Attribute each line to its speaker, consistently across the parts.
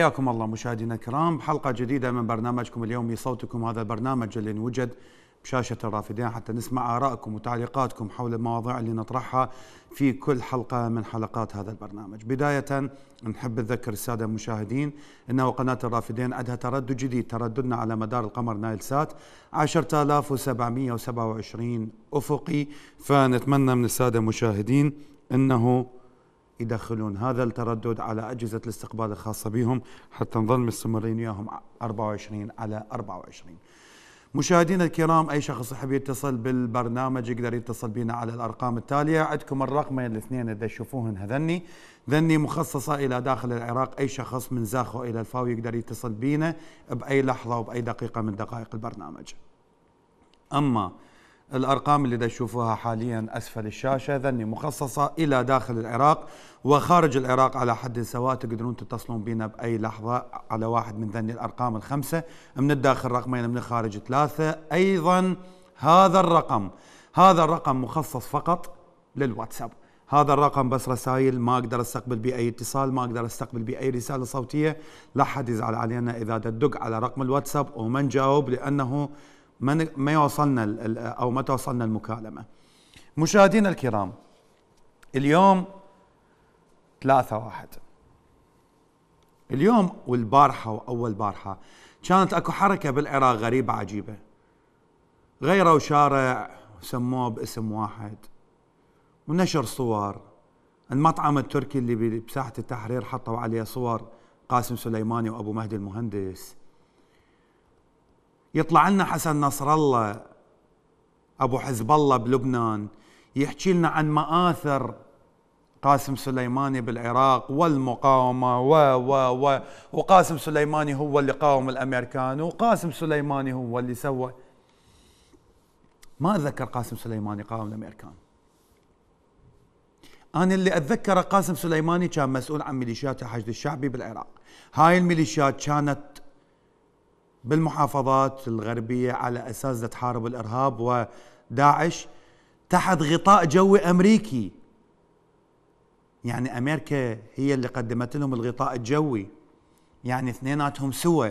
Speaker 1: حياكم الله مشاهدينا الكرام. بحلقة جديدة من برنامجكم اليومي صوتكم. هذا البرنامج اللي نوجد بشاشة الرافدين حتى نسمع آرائكم وتعليقاتكم حول المواضيع اللي نطرحها في كل حلقة من حلقات هذا البرنامج. بداية نحب نذكر السادة المشاهدين أنه قناة الرافدين عندها تردد جديد. ترددنا على مدار القمر نايل سات 10727 أفقي. فنتمنى من السادة المشاهدين أنه يدخلون. هذا التردد على أجهزة الاستقبال الخاصة بهم حتى نظل مستمرين وياهم 24 على 24 مشاهدينا الكرام أي شخص يحب يتصل بالبرنامج يقدر يتصل بنا على الأرقام التالية. عندكم الرقمين الاثنين إذا تشوفوهن هذني. ذني مخصصة إلى داخل العراق. أي شخص من زاخو إلى الفاو يقدر يتصل بينا بأي لحظة وبأي دقيقة من دقائق البرنامج. أما الأرقام اللي تشوفوها حاليا أسفل الشاشة ذني مخصصة إلى داخل العراق وخارج العراق على حد سواء تقدرون تتصلون بنا بأي لحظة على واحد من ذني الأرقام الخمسة من الداخل رقمين من الخارج ثلاثة. أيضا هذا الرقم هذا الرقم مخصص فقط للواتساب. هذا الرقم بس رسائل ما أقدر أستقبل به أي اتصال ما أقدر أستقبل به أي رسالة صوتية. لا حد يزعل علينا إذا تدق على رقم الواتساب وما نجاوب لأنه ما يوصلنا أو ما توصلنا المكالمة. مشاهدينا الكرام اليوم ثلاثة واحد. اليوم والبارحة وأول بارحة. كانت أكو حركة بالعراق غريبة عجيبة. غيروا شارع سموه باسم واحد. ونشر صور. المطعم التركي اللي بساحة التحرير حطوا عليه صور قاسم سليماني وأبو مهدي المهندس. يطلع لنا حسن نصر الله أبو حزب الله بلبنان يحكي لنا عن مآثر قاسم سليماني بالعراق والمقاومة و و و وقاسم سليماني هو اللي قاوم الأمريكان وقاسم سليماني هو اللي سوى. ما أتذكر قاسم سليماني قاوم الأمريكان. أنا اللي أتذكره قاسم سليماني كان مسؤول عن ميليشيات الحشد الشعبي بالعراق. هاي الميليشيات كانت بالمحافظات الغربية على أساس تحارب الإرهاب وداعش تحت غطاء جوي أمريكي. يعني أمريكا هي اللي قدمت لهم الغطاء الجوي. يعني اثنيناتهم سوا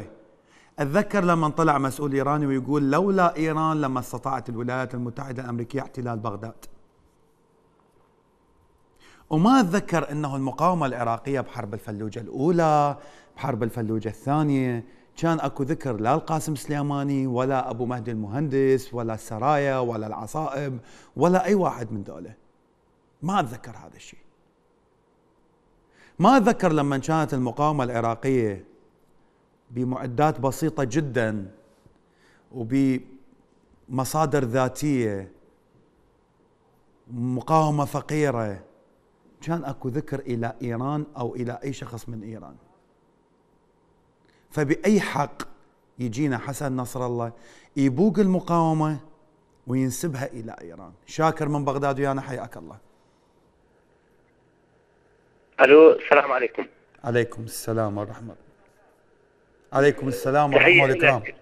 Speaker 1: أتذكر لما طلع مسؤول إيراني ويقول لولا إيران لما استطاعت الولايات المتحدة الأمريكية احتلال بغداد. وما أتذكر أنه المقاومة العراقية بحرب الفلوجة الأولى بحرب الفلوجة الثانية كان اكو ذكر لا القاسم سليماني ولا ابو مهدي المهندس ولا السرايا ولا العصائب ولا اي واحد من دولة. ما اتذكر هذا الشيء. ما اتذكر لما كانت المقاومة العراقية بمعدات بسيطة جدا وبمصادر ذاتية مقاومة فقيرة كان اكو ذكر إلى إيران أو إلى أي شخص من إيران. فبأي حق يجينا حسن نصر الله يبوق المقاومة وينسبها إلى إيران. شاكر من بغداد ويانا حياك الله.
Speaker 2: ألو السلام عليكم.
Speaker 1: عليكم السلام والرحمة عليكم السلام والإكرام
Speaker 2: لك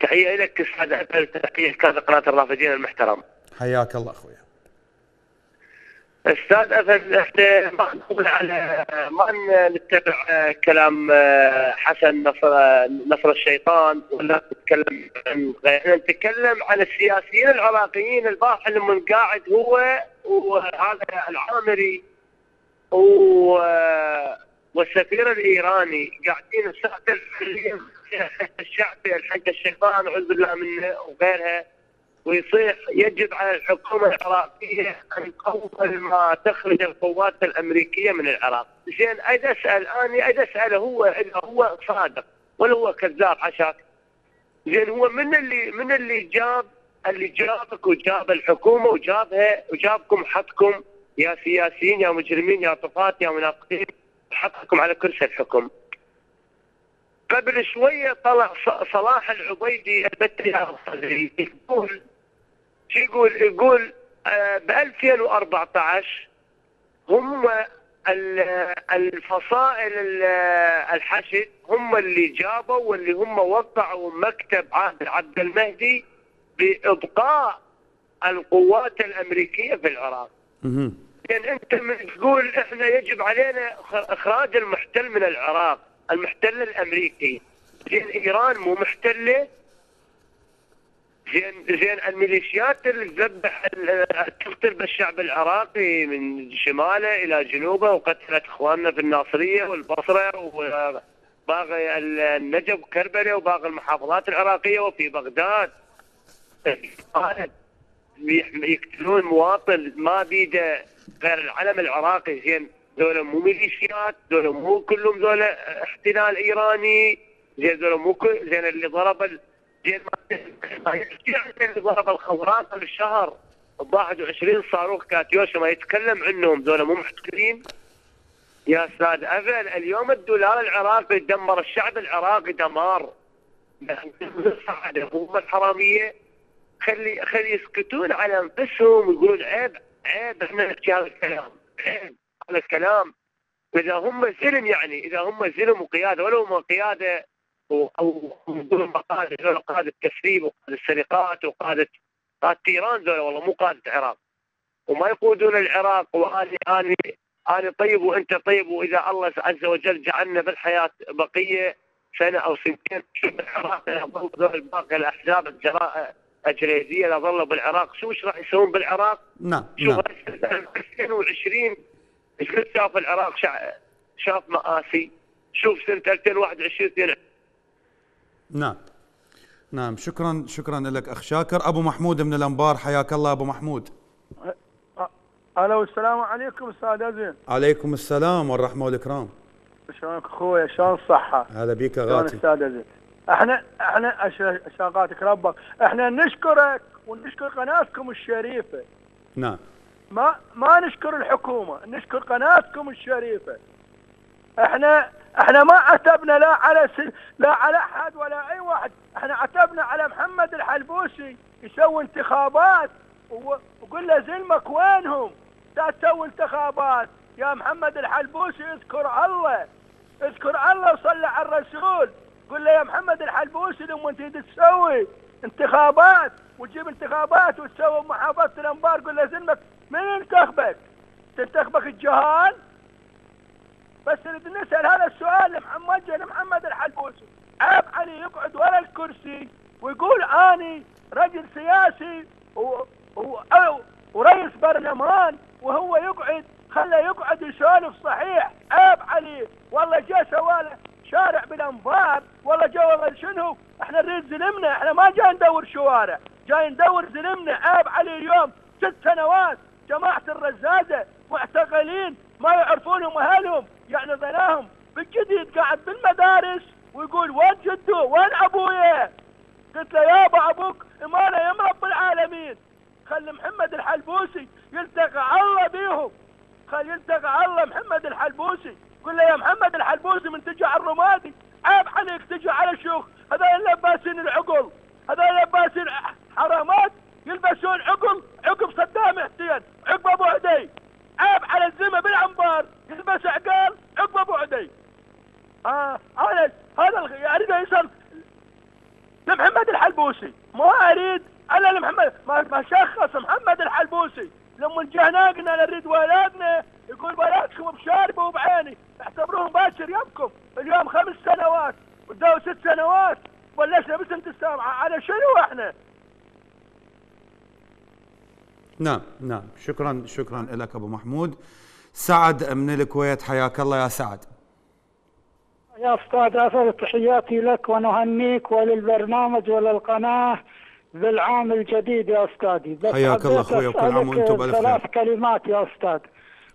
Speaker 2: تحية لك أستاذ أبل تحية أستاذ قناة الرافدين المحترم.
Speaker 1: حياك الله أخويا.
Speaker 2: أستاذ أبل إحنا ما نقول على ما نتبع كلام حسن نصر نصر الشيطان ولا نتكلم عن غير نتكلم عن السياسيين العراقيين البارح اللي من قاعد هو وهذا العامري و والسفير الإيراني. قاعدين نستخدم الشعبي الحق الشيطان اعوذ بالله منه وغيرها. ويصيح يجب على الحكومة العراقية أن اول ما تخرج القوات الأمريكية من العراق. زين اريد أسأل أنا اريد اساله هو إذا هو صادق ولا هو كذاب عشاك؟ زين هو من اللي من اللي جاب اللي جابك وجاب الحكومة وجابها وجابكم حطكم يا سياسيين يا مجرمين يا طفات يا منافقين حطكم على كرسي الحكم. قبل شوية طلع صلاح العبيدي صدري يقول شو يقول يقول ب 2014 هم ال- الفصائل ال- الحشد هم اللي جابوا واللي هم وقعوا مكتب عهد عبد المهدي بإبقاء القوات الأمريكية في العراق.
Speaker 1: مهم.
Speaker 2: يعني أنت من تقول إحنا يجب علينا إخراج المحتل من العراق، المحتل الأمريكي. زين إيران مو محتلة؟ زين زين الميليشيات اللي تذبح تقتل بالشعب العراقي من شماله إلى جنوبه وقتلت إخواننا في الناصرية والبصرة وباقي ال- النجف وكربلاء وباقي المحافظات العراقية وفي بغداد. يقتلون مواطن ما بيده غير العلم العراقي زين ذولا مو ميليشيات ذولا مو كلهم ذولا احتلال إيراني زين ذولا مو زين اللي ضرب. زين ما اللي ضرب الخضراء قبل الشهر ب 21 صاروخ كاتيوشا ما يتكلم عنهم ذولا مو محتلين يا أستاذ أفل اليوم الدولار العراقي دمر الشعب العراقي دمار. هم الحرامية خلي خلي يسكتون على أنفسهم ويقولون عيب عيب إحنا نحكي هذا الكلام عيب هذا الكلام. إذا هم زلم يعني إذا هم زلم وقيادة ولو هم قيادة أو يقولون قاده ذولا قاده تسريب وقاده سرقات وقاده قاده ايران ذولا والله مو قاده العراق. وما يقودون العراق واني اني اني طيب وأنت طيب وإذا الله عز وجل جعلنا بالحياة بقية سنة أو سنتين شوف العراق يظل ذول باقي الأحزاب الجراء الجريديه اذا ظلوا بالعراق. شو إيش راح يسوون بالعراق؟
Speaker 1: نعم نعم.
Speaker 2: 2020 إيش قد شاف العراق شاف مآسي شوف سنة 2021 22
Speaker 1: نعم. نعم. شكرا شكرا لك أخ شاكر. أبو محمود من الأنبار حياك الله أبو محمود.
Speaker 3: ألو السلام عليكم أستاذ أزين.
Speaker 1: عليكم السلام والرحمة والإكرام.
Speaker 3: شلونك أخوي؟ شلون الصحة؟
Speaker 1: هلا بيك غاتي؟
Speaker 3: أستاذ أزين؟ إحنا إحنا شاقاتك ربك. إحنا نشكرك ونشكر قناتكم الشريفة.
Speaker 1: نعم.
Speaker 3: ما ما نشكر الحكومة نشكر قناتكم الشريفة. إحنا إحنا ما عتبنا لا على س... لا على احد ولا اي واحد. إحنا عتبنا على محمد الحلبوسي يسوي انتخابات و... وقل له زلمك وينهم؟ لا تسوي انتخابات. يا محمد الحلبوسي اذكر الله. اذكر الله وصلي على الرسول. قل له يا محمد الحلبوسي لما انت تسوي انتخابات وتجيب انتخابات وتسوي محافظة الأنبار قل له زلمك من ينتخبك؟ تنتخبك الجهال؟ بس نريد نسأل هذا السؤال لمحمد لمحمد الحلبوسي. عيب علي يقعد ورا الكرسي ويقول أني رجل سياسي و... و... ورئيس برلمان وهو يقعد خله يقعد يسولف صحيح. عيب عليه والله جاء سواله شارع بالانبار والله والله شنو؟ إحنا نريد زلمنا إحنا ما جاي ندور شوارع. جاي ندور زلمنا عيب عليه اليوم. ست سنوات جماعة الرزازة معتقلين ما يعرفونهم أهلهم. يعني ظلاهم بالجديد قاعد بالمدارس ويقول وين جدو؟ وين ابويا قلت له يابا أبوك امانه يا رب العالمين. خلي محمد الحلبوسي يلتقى الله بيهم. خلي يلتقى الله محمد الحلبوسي. قل له يا محمد الحلبوسي من تجي على الرمادي عيب عليك تجي على شيوخ. هذول لاباسين العقل هذول لاباسين حرامات يلبسون عقل عقب صدام حسين عقب أبو عدي. عيب على الزمه بالعنبار يلبس عقال عقب ابو عدي آه هذا هذا أريد يصل لمحمد الحلبوسي. ما أريد الا لمحمد ما, شخص محمد الحلبوسي. لما جهنا قلنا نريد ولادنا. يقول ولادكم بشاربة وبعيني اعتبروهم باكر يمكم اليوم خمس سنوات وداو ست سنوات. بلشنا بسنة السابعة. على شنو إحنا؟
Speaker 1: نعم نعم. شكرا شكرا لك أبو محمود. سعد من الكويت حياك الله يا سعد.
Speaker 4: يا أستاذ اسد تحياتي لك ونهنيك وللبرنامج وللقناة بالعام الجديد يا أستاذي. بس
Speaker 1: حياك الله أخوي، وكل عام
Speaker 4: أسألك
Speaker 1: وأنتم بألف خير.
Speaker 4: ثلاث كلمات يا أستاذ.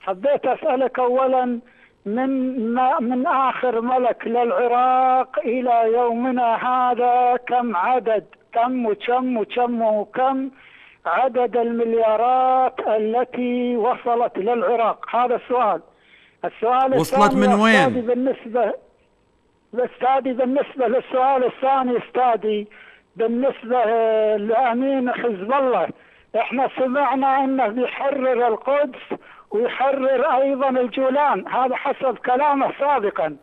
Speaker 4: حبيت أسألك اولا من ما من آخر ملك للعراق إلى يومنا هذا كم عدد؟ كم وكم وكم وكم؟ عدد المليارات التي وصلت للعراق هذا السؤال. السؤال
Speaker 1: وصلت
Speaker 4: الثاني
Speaker 1: من وين؟
Speaker 4: بالنسبة أستاذي بالنسبة للسؤال الثاني أستاذي بالنسبة آه، لأمين حزب الله إحنا سمعنا إنه بيحرر القدس ويحرر أيضا الجولان. هذا حسب كلامه سابقا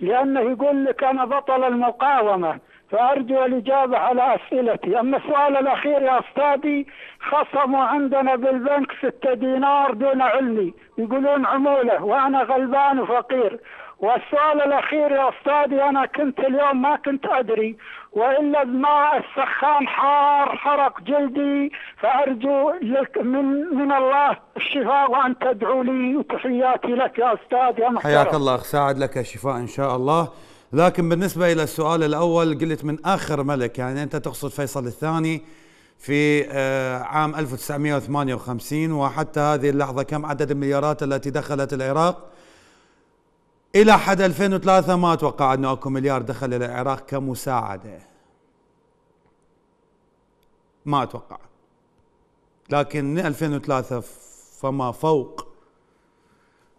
Speaker 4: لأنه يقول لك أنا بطل المقاومة. فأرجو الاجابه على أسئلتي. أما السؤال الأخير يا أستاذي خصموا عندنا بالبنك ستة دينار دون علمي يقولون عمولة وأنا غلبان وفقير. والسؤال الأخير يا أستاذي أنا كنت اليوم ما كنت أدري وإلا الماء السخان حار حرق جلدي فأرجو لك من من الله الشفاء وأن تدعو لي وتحياتي لك يا أستاذ يا محترم
Speaker 1: حياك الله أخ ساعد لك الشفاء إن شاء الله. لكن بالنسبة إلى السؤال الأول قلت من آخر ملك يعني أنت تقصد فيصل الثاني في آه، عام 1958 وحتى هذه اللحظة كم عدد المليارات التي دخلت العراق؟ إلى حد 2003 ما أتوقع أنه أكو مليار دخل إلى العراق كمساعدة. ما أتوقع. لكن من 2003 فما فوق.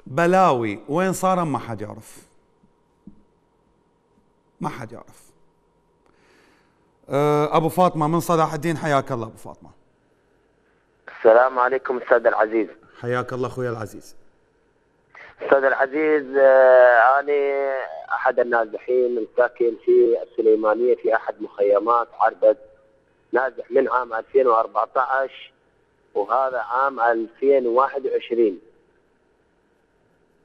Speaker 1: بلاوي وين صار ما حد يعرف؟ ما حد يعرف. أه، أبو فاطمة من صلاح الدين حياك الله أبو فاطمة.
Speaker 5: السلام عليكم أستاذ العزيز.
Speaker 1: حياك الله أخوي العزيز.
Speaker 5: أستاذ العزيز آه، أنا أحد النازحين الساكن في السليمانية في أحد مخيمات عربد نازح من عام 2014 وهذا عام 2021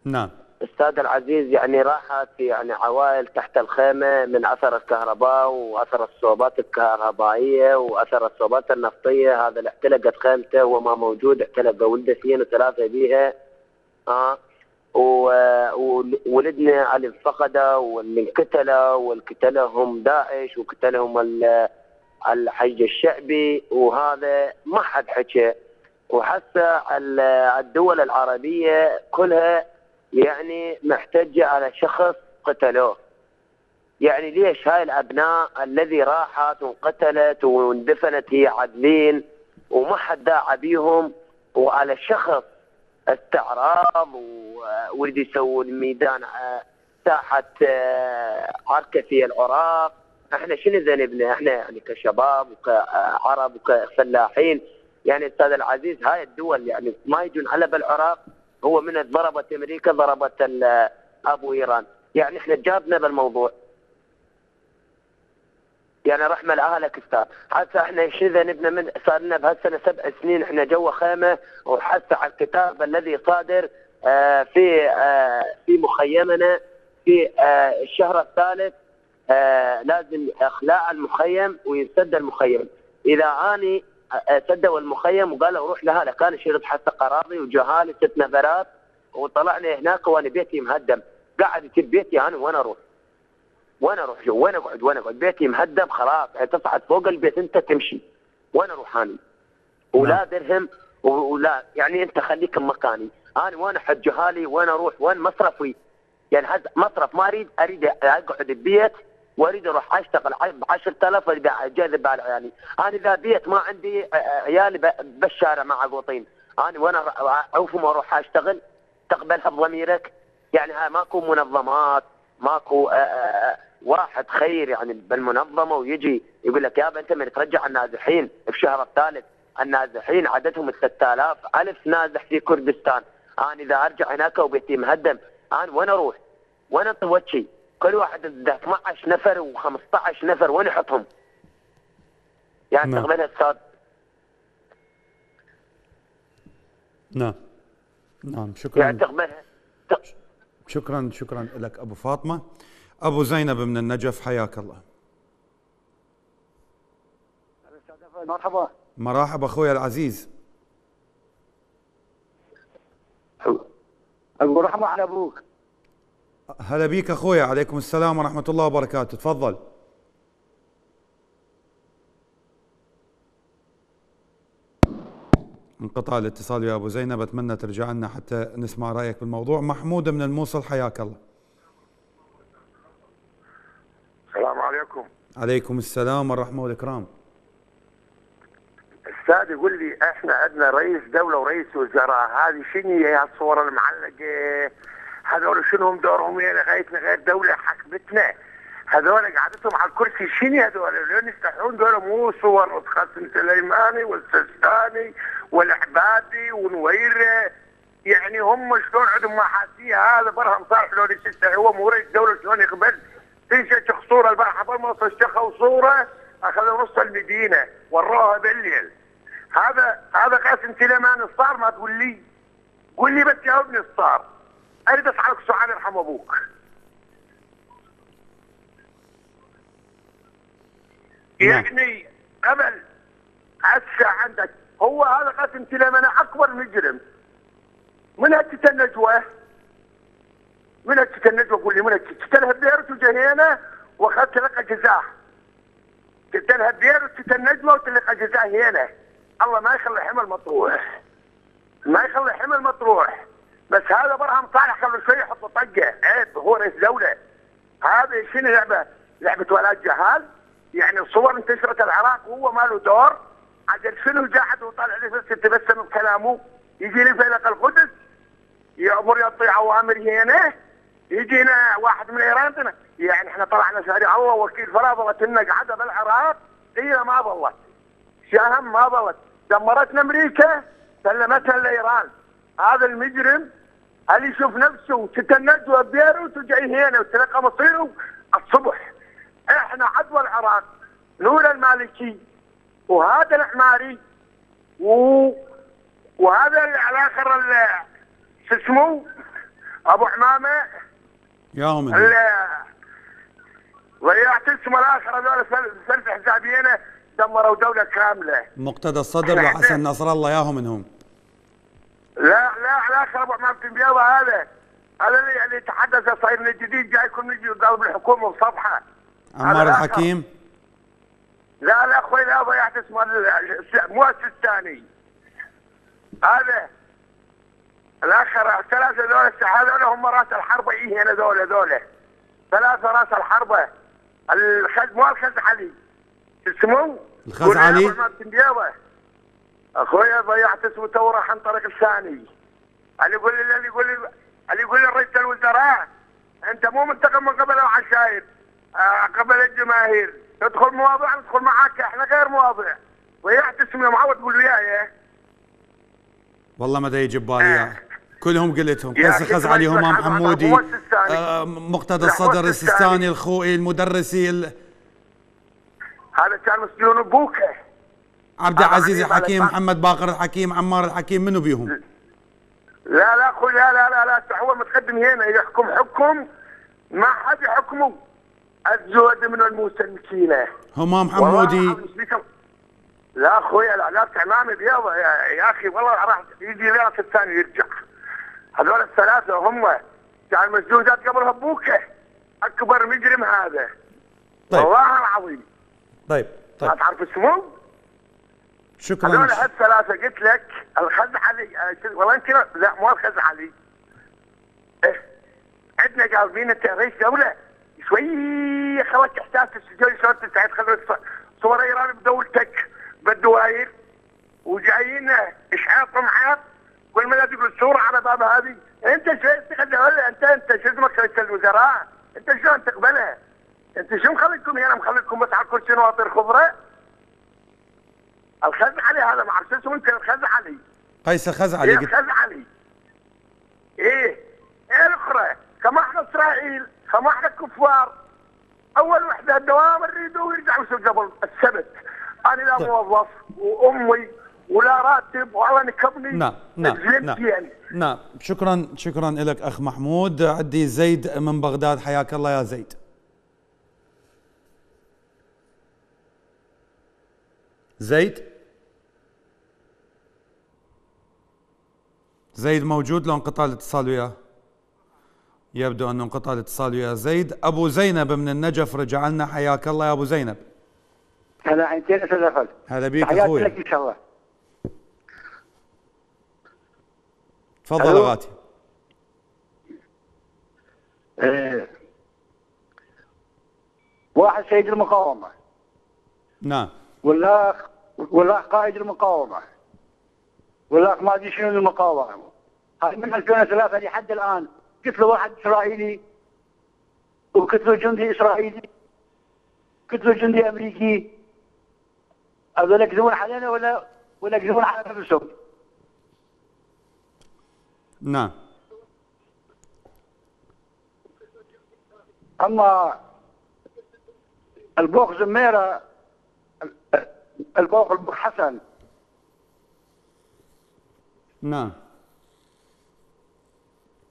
Speaker 1: نعم.
Speaker 5: أستاذ العزيز يعني راحت يعني عوائل تحت الخيمة من أثر الكهرباء وأثر الصوبات الكهربائية وأثر الصوبات النفطية. هذا اللي احتلقت خيمته وما موجود احتلق ولده اثنين وثلاثة بيها. و- وولدنا على الفقدة واللي انقتلوا والقتلهم داعش وقتلهم ال- الحج الشعبي. وهذا ما حد حكى. وحتى ال- الدول العربية كلها يعني محتجة على شخص قتلوه. يعني ليش هاي الأبناء الذي راحت وانقتلت واندفنت هي عدلين وما حد داعى بيهم وعلى شخص استعراض و- ويريد يسوون ميدان ساحة عركة في العراق. إحنا شنو ذنبنا؟ إحنا يعني كشباب وكعرب وكفلاحين. يعني أستاذ العزيز هاي الدول يعني ما يجون على بالعراق هو من ضربت أمريكا ضربت أبو إيران. يعني إحنا جابنا بالموضوع. يعني رحمة لاهلك أستاذ حتى إحنا شو ذنبنا من صار لنا بهالسنة سبع سنين إحنا جوا خيمة وحتى على الكتاب الذي صادر آه، في آه، في مخيمنا في آه، الشهر الثالث آه، لازم اخلاع المخيم وينسد المخيم. إذا آني سدوا المخيم وقالوا روح لهذا كان شرط حتى قراضي وجهالي ست نفرات وطلعنا هناك وأنا بيتي مهدم. قاعد يجيب بيتي أنا وين أروح؟ وين أروح جو؟ وين أقعد؟ وين أقعد؟ بيتي مهدم خلاص يعني تصعد فوق البيت أنت تمشي. وين أروح اني؟ ولا درهم و- ولا يعني أنت خليك بمكاني أنا وين أحد جهالي؟ وين أروح؟ وين مصرفي؟ يعني هذا مصرف ما أريد أريد أقعد ببيت واريد أروح أشتغل ب 10000 واريد اجذب عيالي، أنا إذا بيت ما عندي عيالي بالشارع مع قوطين، أنا وين أر- اعوفهم وأروح أشتغل تقبلها بضميرك؟ يعني ماكو منظمات ماكو واحد خير يعني بالمنظمة ويجي يقول لك يابا أنت من ترجع النازحين في الشهر الثالث النازحين عددهم 6000 ألف نازح في كردستان أنا إذا أرجع هناك وبيتي مهدم أنا وين أروح؟ وين انطي وجهي؟ كل واحد عنده 12 نفر و15 نفر وين يحطهم؟ يعني
Speaker 1: نعم.
Speaker 5: تقبلها أستاذ
Speaker 1: نعم. نعم
Speaker 5: يعني
Speaker 1: شكرا
Speaker 5: تقبلها ت-
Speaker 1: شكرا شكرا لك أبو فاطمة. أبو زينب من النجف حياك الله.
Speaker 4: مرحبا.
Speaker 1: مرحبا أخوي العزيز.
Speaker 4: أبو رحمة على أبوك.
Speaker 1: هلا بيك أخويا عليكم السلام ورحمة الله وبركاته. تفضل. انقطاع الاتصال يا أبو زينب أتمنى ترجع لنا حتى نسمع رأيك بالموضوع. محمود من الموصل حياك الله.
Speaker 6: السلام عليكم.
Speaker 1: عليكم السلام والرحمه والاكرام
Speaker 6: أستاذ يقول لي إحنا عندنا رئيس دولة ورئيس وزراء هذه شنو هي الصور المعلقة؟ هذول شنو هم دورهم هنا لغايه غير دولة حكمتنا هذول قعدتهم على الكرسي شنو هذول؟ لين يفتحون دول مو صور قاسم سليماني والسستاني والعبادي ونويرة. يعني هم شلون عندهم محاسيه هذا برهم صالح لو يستحي هو مو رئيس دولة شلون يقبل؟ شيخ صوره البارحه ما استشخوا صوره أخذوا نص المدينة وروها بالليل. هذا هذا قاسم سليمان الصار ما تقول لي. قول لي بس جاوبني الصار. أريد أسألك سؤال يرحم أبوك.
Speaker 1: نعم.
Speaker 6: يعني قبل هسه عندك. هو هذا قاسم سليمان أكبر مجرم. من هجة النجوى؟ من هجة النجوى؟ قول لي من هجة تلها بيرت وجهينا واخذت لك جزاه تلها بيرت النجوى وتلقى جزاه هنا. الله ما يخلي حمل مطروح. ما يخلي حمل مطروح. بس هذا برهم صالح قبل شوي يحط طقة. عيب هو رئيس دولة. هذا شنو لعبة؟ لعبة ولاد جهال؟ يعني الصور انتشرت العراق وهو ما له دور. عجل شنو قاعد وطالع لي بس تبسم بكلامه يجي لي فيلق القدس يأمر يطيع اوامر هنا يجينا واحد من إيران يعني إحنا طلعنا شارع الله وكيل فرافضت لنا قعدة بالعراق. هي ما ظلت شاهم ما ظلت دمرتنا أمريكا سلمتها لإيران. هذا المجرم هل يشوف نفسه تتنج بيروت وجاي هنا وتلقى مصيره؟ الصبح. إحنا عدوى العراق لولا المالكي وهذا العماري و... وهذا الآخر ال- شو اسمه؟ أبو عمامة.
Speaker 1: ياهم
Speaker 6: ال- ضيعت اسمه الآخر هذول سل- سلف حسابينا دمروا دولة كاملة.
Speaker 1: مقتدى الصدر وحسن نصر الله ياهم منهم.
Speaker 6: الآخر أبو عمام بيضه هذا. هذا اللي اللي يتحدث صاير من الجديد جايكم يجي يقلب الحكومة بصفحة.
Speaker 1: عمار. الحكيم.
Speaker 6: لا لا أخوي لا ضيعت اسمه مو الثاني هذا الآخر ثلاثة ذول هذول هم رأس الحربة. إيه هنا ذولا ذولا ثلاثة رأس الحربة. الخز مو الخز علي. اسمه؟
Speaker 1: الخز علي؟
Speaker 6: قول لي أبو عمام بيضة. أخوي ضيعت اسمه تو راح عن طريق الثاني. اللي يقول لي اللي يقول لي اللي يقول لي رئيس الوزراء أنت مو منتقم من قبل العشائر آه قبل الجماهير. تدخل مواضيع ندخل معاك إحنا غير مواضيع. ضيعت اسمي معود تقول وياي
Speaker 1: والله ما يجي ببالي إياه. كلهم قلتهم. خز علي
Speaker 6: اسمع،
Speaker 1: همام
Speaker 6: اسمع،
Speaker 1: حمودي. آه، مقتدى الصدر
Speaker 6: السيستاني.
Speaker 1: الخوئي المدرسي ال-
Speaker 6: هذا كان مسجون بوكه
Speaker 1: عبد العزيز الحكيم. محمد باقر الحكيم عمار الحكيم منو بيهم؟
Speaker 6: لا لا أخوي لا لا لا لا هو متقدم هنا يحكم حكم ما حد يحكمه. الزهد من المستنكينه
Speaker 1: همام
Speaker 6: والله
Speaker 1: حمودي
Speaker 6: العظيم سبيكر. لا أخوي العلاقة امامي بيضة يا, يا أخي والله راح يجي راس الثاني يرجع. هذول الثلاثة هم. كان مسجونات قبل هبوكه أكبر مجرم هذا.
Speaker 1: طيب.
Speaker 6: والله العظيم.
Speaker 1: طيب
Speaker 6: ما
Speaker 1: طيب
Speaker 6: تعرف اسمه؟ هذول
Speaker 1: شكرا
Speaker 6: هالثلاثة قلت لك الخز علي آه، والله يمكن لا مو الخز علي. إيه عندنا قالبين انت رئيس دولة. شوي خلك احساس السجون شلون تسعد خلوا صور إيران بدولتك بالدواير. وجايين إشعاط معاط كل ما تقول صورة على باب هذه. أنت شو ولا انت أنت شو اسمك رئيس الوزراء؟ أنت شلون تقبلها؟ أنت شو مخليكم هنا؟ مخليكم بس على الكرسي نواطر خضراء؟ الخز علي هذا ما اسمه يمكن الخز علي.
Speaker 1: قيس خز علي.
Speaker 6: إيه
Speaker 1: قلت
Speaker 6: الخز علي. إيه. إيه الأخرى؟ كما إحنا إسرائيل كما إحنا كفار. أول وحدة الدوام نريدوا ويرجعوا يصير قبل السبت. أنا لا
Speaker 1: طيب.
Speaker 6: موظف وأمي ولا راتب والله نكبني
Speaker 1: نعم نعم نعم.
Speaker 6: يعني.
Speaker 1: نعم. شكرا شكرا لك أخ محمود. عندي زيد من بغداد. حياك الله يا زيد. زيد؟ زيد موجود لو انقطع الاتصال وياه. يبدو أنه انقطع الاتصال ويا زيد أبو زينب من النجف رجع لنا. حياك الله يا أبو زينب.
Speaker 7: هلا عينتين أستاذ فهد
Speaker 1: هلا بيك أخوي.
Speaker 7: لك إن شاء الله.
Speaker 1: تفضل. أغاتي.
Speaker 7: إيه. واحد سيد المقاومة.
Speaker 1: نعم.
Speaker 7: والاخ والأخ قائد المقاومة. والاخ ما أدري شنو المقاومة. هاي من 2003 لحد الآن. قتلوا واحد إسرائيلي وقتلوا جندي إسرائيلي قتلوا جندي أمريكي. هذول يكذبون علينا ولا ولا يكذبون على نفسهم
Speaker 1: نعم.
Speaker 7: أما البوخ زميرة البوخ البوخ حسن
Speaker 1: نعم.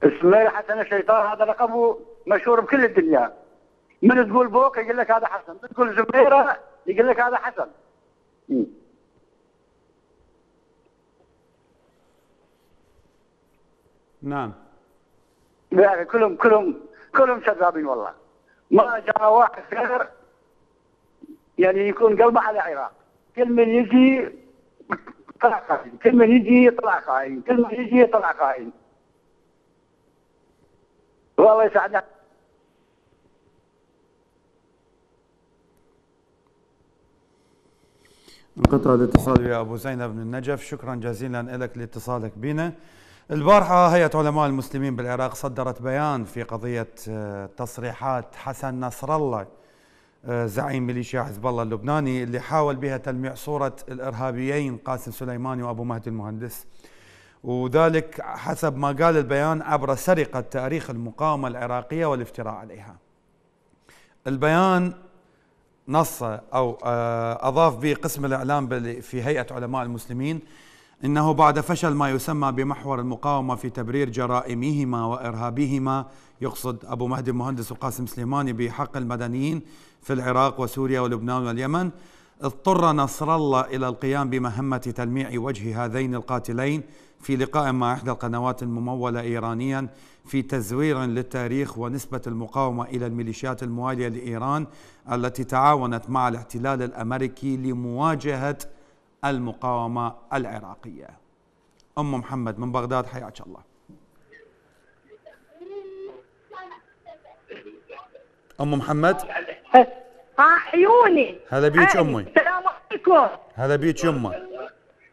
Speaker 7: الزميره حسن الشيطان هذا لقبه مشهور بكل الدنيا. من تقول بوك يقول لك هذا حسن من تقول زميره يقول لك هذا حسن.
Speaker 1: نعم.
Speaker 7: يعني كلهم كلهم كلهم كذابين والله. ما جاء واحد غير يعني يكون قلبه على العراق كل من يجي طلع خاين كل من يجي طلع خاين كل من يجي طلع خاين والله يسعدنا
Speaker 1: انقطع الاتصال ويا أبو زينب من النجف. شكرا جزيلا لك لاتصالك بنا. البارحة هيئة علماء المسلمين بالعراق صدرت بيان في قضية آه، تصريحات حسن نصر الله. زعيم ميليشيا حزب الله اللبناني اللي حاول بها تلميع صورة الإرهابيين قاسم سليماني وأبو مهدي المهندس وذلك حسب ما قال البيان عبر سرقة تاريخ المقاومة العراقية والافتراء عليها. البيان نص أو آه، أضاف به قسم الإعلام بال- في هيئة علماء المسلمين إنه بعد فشل ما يسمى بمحور المقاومة في تبرير جرائمهما وإرهابهما يقصد أبو مهدي المهندس وقاسم سليماني بحق المدنيين في العراق وسوريا ولبنان واليمن اضطر نصر الله إلى القيام بمهمة تلميع وجه هذين القاتلين في لقاء مع إحدى القنوات الممولة ايرانيا في تزوير للتاريخ ونسبة المقاومة إلى الميليشيات الموالية لإيران التي تعاونت مع الاحتلال الأمريكي لمواجهة المقاومة العراقية. أم محمد من بغداد حياك الله. أم محمد
Speaker 8: ها عيوني
Speaker 1: هلا بيك
Speaker 8: هاي،
Speaker 1: أمي.
Speaker 8: السلام عليكم
Speaker 1: هلا بيك يمه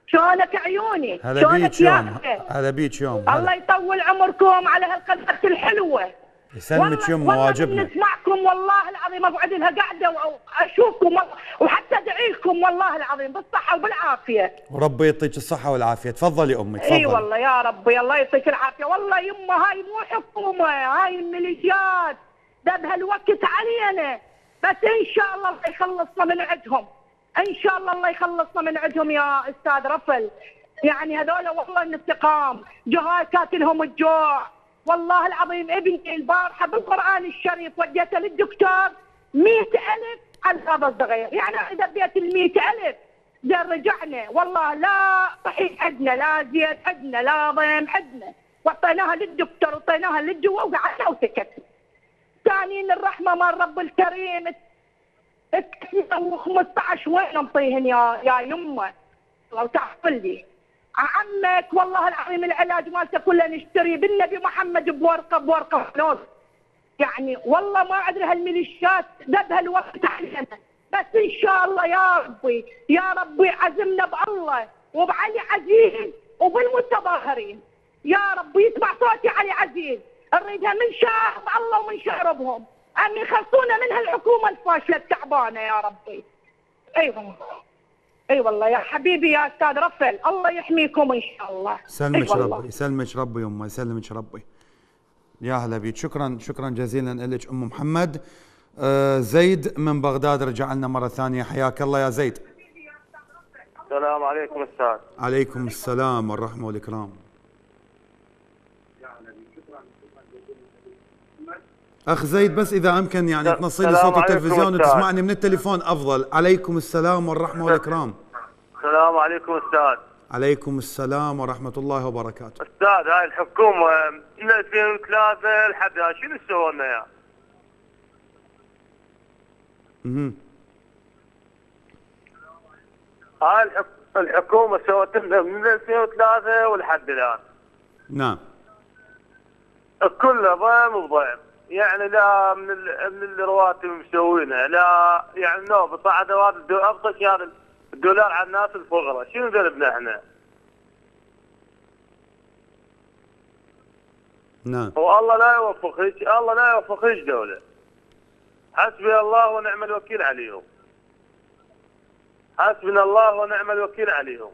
Speaker 8: شلونك عيوني
Speaker 1: هلا
Speaker 8: شلونك
Speaker 1: بيك يوم؟ هلا بيك يوم
Speaker 8: الله. يطول عمركم على هالقناة الحلوة
Speaker 1: يسلمك
Speaker 8: والله
Speaker 1: واجبنا
Speaker 8: نسمعكم والله العظيم اقعد لها قاعدة وأشوفكم وحتى ادعي لكم والله العظيم بالصحة وبالعافية.
Speaker 1: وربي يعطيك الصحة والعافية. تفضلي امي تفضلي.
Speaker 8: اي والله يا ربي الله يعطيك العافية. والله يمه هاي مو حكومة هاي الميليشيات. ده بهالوقت علينا. بس إن شاء الله الله يخلصنا من عندهم. إن شاء الله الله يخلصنا من عندهم يا أستاذ رفل. يعني هذول والله الانتقام. جهال كاتلهم الجوع. والله العظيم ابني البارحه بالقران الشريف وديته للدكتور مئة ألف. على هذا الصغير يعني إذا بيت المئة ألف. ده رجعنا والله لا صحيح عندنا لا زيت عندنا لا ضيم عندنا واعطيناها للدكتور واعطيناها للدواء وقعدنا وسكت. ثانيين الرحمة مال رب الكريم. 15 وين نعطيهن يا يا يمة. لو تعقل لي. عمك والله العظيم العلاج مالته كله نشتري بالنبي محمد بورقة بورقة فلوس. يعني والله ما أدري هالميليشيات ذبها الوقت علينا بس إن شاء الله يا ربي يا ربي عزمنا بالله وبعلي عزيز وبالمتظاهرين. يا ربي يسمع صوتي علي عزيز. نريدها من شهر الله ومن شهرهم أن يخلصونا من هالحكومة الفاشلة التعبانة يا ربي. أي والله اي والله يا حبيبي يا أستاذ رفل الله يحميكم إن شاء الله.
Speaker 1: يسلمك
Speaker 8: والله.
Speaker 1: ربي يسلمك ربي يمه يسلمك ربي يا هلا بيك شكرا شكرا جزيلا لك أم محمد. آه زيد من بغداد رجع لنا مرة ثانية حياك الله يا زيد.
Speaker 2: السلام عليكم أستاذ.
Speaker 1: عليكم السلام والرحمة والإكرام. أخ زيد بس إذا أمكن يعني تنصي لي صوت التلفزيون
Speaker 2: أستاذ.
Speaker 1: وتسمعني من التليفون أفضل. عليكم السلام والرحمة والإكرام.
Speaker 2: السلام عليكم أستاذ.
Speaker 1: عليكم السلام ورحمة الله وبركاته.
Speaker 2: أستاذ هاي الحكومة من 2003 لحد الان شنو سووا لنا اياه؟
Speaker 1: مهم.
Speaker 2: هاي الحك... الحكومة سوت لنا من 2003 ولحد الآن.
Speaker 1: نعم.
Speaker 2: كله ضيم وضيم يعني لا من ال- من الرواتب مسوينها لا يعني نوب صعد ابسط شيء هذا الدولار على الناس الفقراء. شنو ذنبنا إحنا؟
Speaker 1: نعم.
Speaker 2: والله لا يوفق هيك الله لا يوفق هيك دولة. حسبي الله ونعم الوكيل عليهم. حسبنا الله ونعم الوكيل عليهم.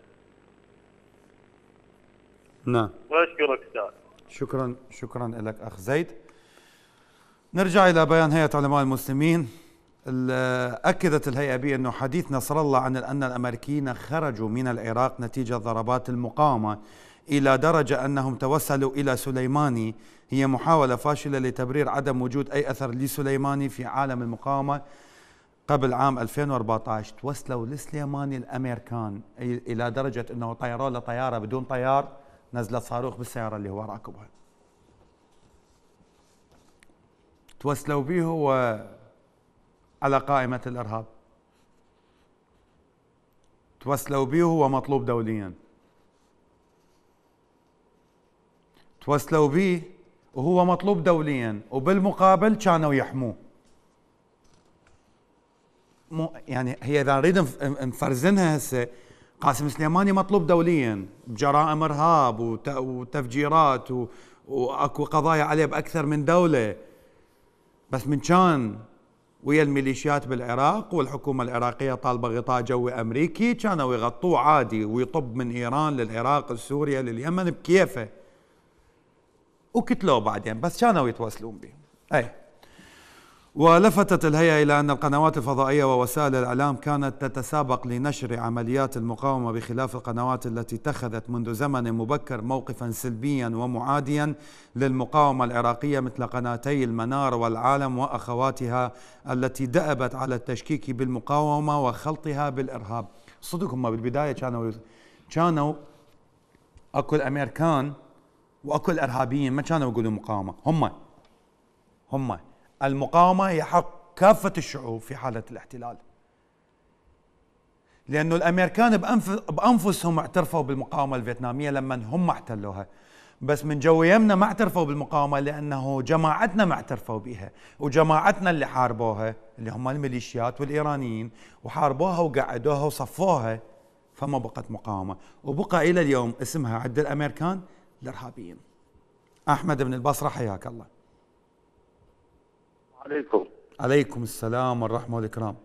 Speaker 1: نعم.
Speaker 2: وأشكرك أستاذ.
Speaker 1: شكرا شكرا لك أخ زيد. نرجع إلى بيان هيئة علماء المسلمين. ال- أكدت الهيئة بانه حديث نصر الله عن أن الأمريكيين خرجوا من العراق نتيجة ضربات المقاومة إلى درجة أنهم توسلوا إلى سليماني. هي محاولة فاشلة لتبرير عدم وجود أي أثر لسليماني في عالم المقاومة. قبل عام 2014 توسلوا لسليماني الأمريكان أي- إلى درجة أنه طيروا له طياره بدون طيار نزلت صاروخ بالسيارة اللي هو راكبها. توسلوا به هو على قائمة الإرهاب. توسلوا به هو مطلوب دوليا. توسلوا به وهو مطلوب دوليا وبالمقابل كانوا يحموه. مو يعني هي إذا نريد نف- نفرزنها هسه قاسم سليماني مطلوب دوليا بجرائم إرهاب وت- وتفجيرات وأكو قضايا عليه بأكثر من دولة. بس من كان ويا الميليشيات بالعراق والحكومة العراقية طالبة غطاء جوي أمريكي كانوا يغطوه عادي ويطب من إيران للعراق لسوريا لليمن بكيفه. وكتلوه بعدين بس كانوا يتواصلون به أي. ولفتت الهيئة إلى أن القنوات الفضائية ووسائل الإعلام كانت تتسابق لنشر عمليات المقاومة بخلاف القنوات التي اتخذت منذ زمن مبكر موقفا سلبيا ومعاديا للمقاومة العراقية مثل قناتي المنار والعالم وأخواتها التي دأبت على التشكيك بالمقاومة وخلطها بالإرهاب. صدق هم بالبداية كانوا كانوا أكو الأمريكان وأكو الإرهابيين ما كانوا يقولوا مقاومة. هم. هم. المقاومة هي حق كافة الشعوب في حالة الاحتلال. لأنه الأمريكان بأنف- بأنفسهم اعترفوا بالمقاومة الفيتنامية لما هم احتلوها. بس من جو يمنا ما اعترفوا بالمقاومة لأنه جماعتنا ما اعترفوا بها وجماعتنا اللي حاربوها اللي هم الميليشيات والإيرانيين وحاربوها وقعدوها وصفوها فما بقت مقاومة. وبقى إلى اليوم اسمها عند الأمريكان الإرهابيين. أحمد بن البصرة حياك الله.
Speaker 9: عليكم.
Speaker 1: عليكم السلام والرحمة والإكرام.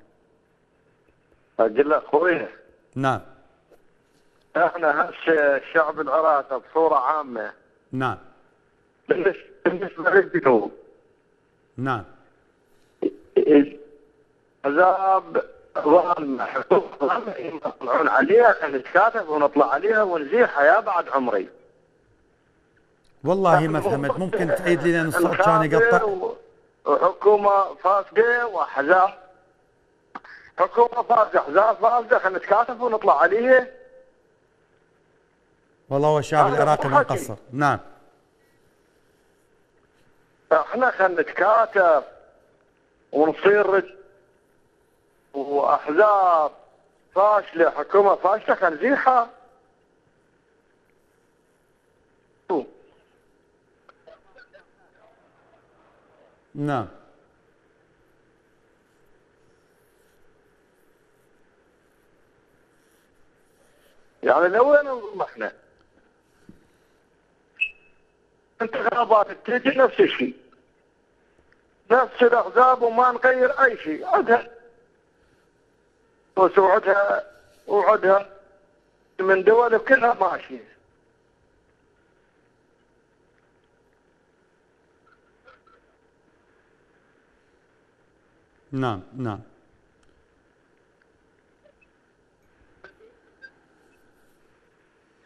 Speaker 9: لك أخوي.
Speaker 1: نعم.
Speaker 9: إحنا هسه الشعب العراقي بصورة عامة.
Speaker 1: نعم.
Speaker 9: بالنسبة للجنوب.
Speaker 1: نعم.
Speaker 9: عذاب ظالمة. حقوق ظالمه يطلعون عليها نتكاتف ونطلع عليها ونزيحها يا بعد عمري.
Speaker 1: والله ما فهمت. ممكن تعيد لي لأن الصوت كان يقطع.
Speaker 9: وحكومه فاسده واحزاب حكومة فاسده احزاب فاسده خلينا نتكاتف ونطلع عليه.
Speaker 1: والله هو الشعب العراقي
Speaker 9: حكي.
Speaker 1: مقصر نعم.
Speaker 9: إحنا خلينا نتكاتف ونصير رج- وأحزاب فاشلة حكومة فاشلة. خلينا
Speaker 1: نعم.
Speaker 9: يعني لوين نظلم إحنا؟ انتخابات تجي نفس الشيء. نفس الأحزاب وما نغير أي شيء. عدها. بس وعدها وعدها. من دول كلها ماشيه
Speaker 1: نعم نعم.